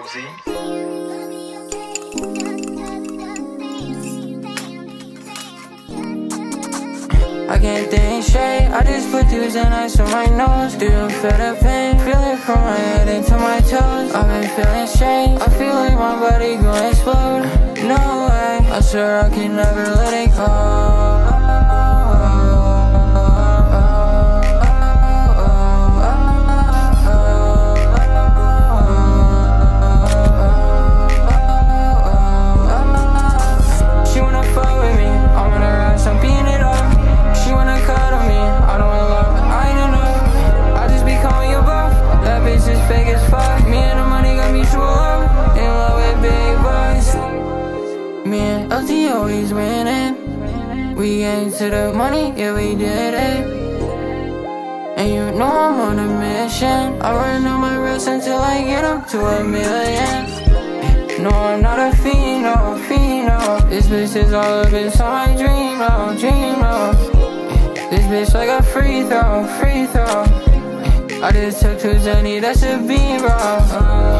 I can't think straight. I just put two Xanax on my nose. Do you feel the pain? Feel it from my head into my toes. I've been feeling strange. I feel like my body gon' explode. No way. I swear I can never let it go. Always winning. We ain't to the money, yeah we did it. And you know I'm on a mission. I run on my wrist until I get up to a million. No, I'm not a fiend, no, fiend, no This bitch is all up inside my dream, no, dream, no This bitch like a free throw, free throw I just took two Xanny, that should be, uh,